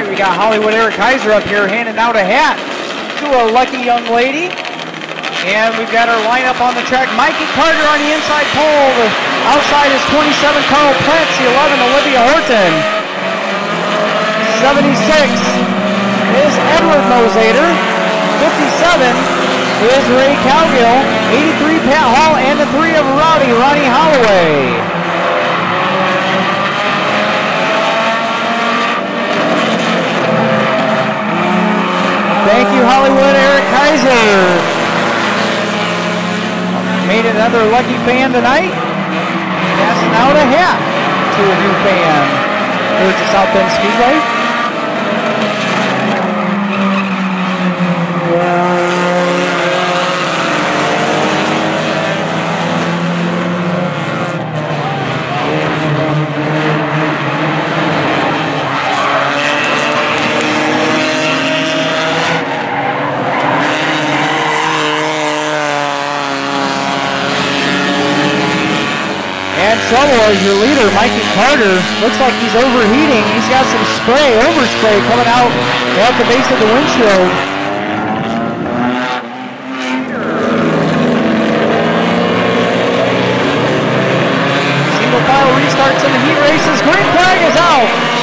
right, we got Hollywood Eric Kaiser up here handing out a hat to a lucky young lady. And we've got our lineup on the track. Mikey Carter on the inside pole. The outside is 27 Carl Prince, the 11 Olivia Horton. 76 is Edward Mosader. 57 is Ray Cowgill. 83 Pat Hall and the three of Rowdy, Ronnie Holloway. Hollywood Eric Kaiser. Made another lucky fan tonight. Passing out a hat to a new fan. Here's the South Bend Speedway. Your leader, Mikey Carter. Looks like he's overheating. He's got some spray, overspray coming out at the base of the windshield. Single file restarts in the heat races. Green flag is out.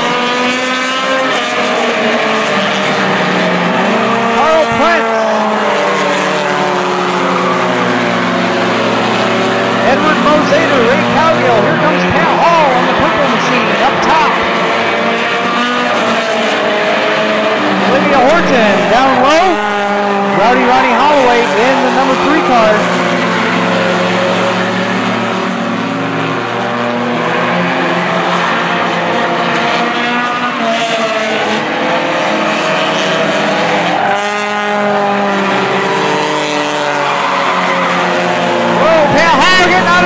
Edward Mosader, Ray Cowgill. Here comes Pat Hall on the purple machine up top. Olivia Horton down low. Rowdy Ronnie Holloway in the number three car.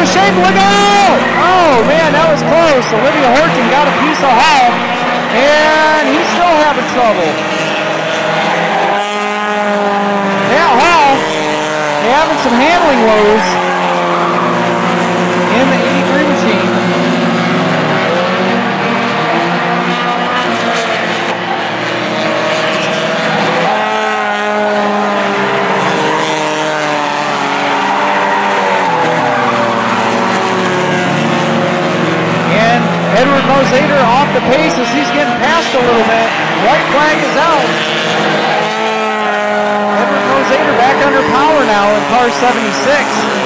shape. Look out! Oh, man, that was close. Olivia Horton got a piece of Hall, and he's still having trouble. Now Hall, having some handling woes in the 83 machine. And Edward Mosader off the pace as he's getting past a little bit. White flag is out. Edward Mosader back under power now in car 76.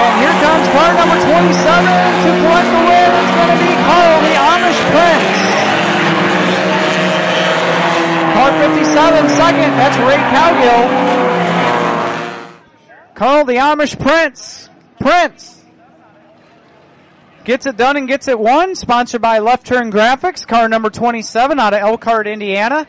And here comes car number 27 to collect the win. It's going to be Carl, the Amish Prince. Car 57 second. That's Ray Cowgill. Carl, the Amish Prince. Prince. Gets it done and gets it won. Sponsored by Left Turn Graphics, car number 27 out of Elkhart, Indiana.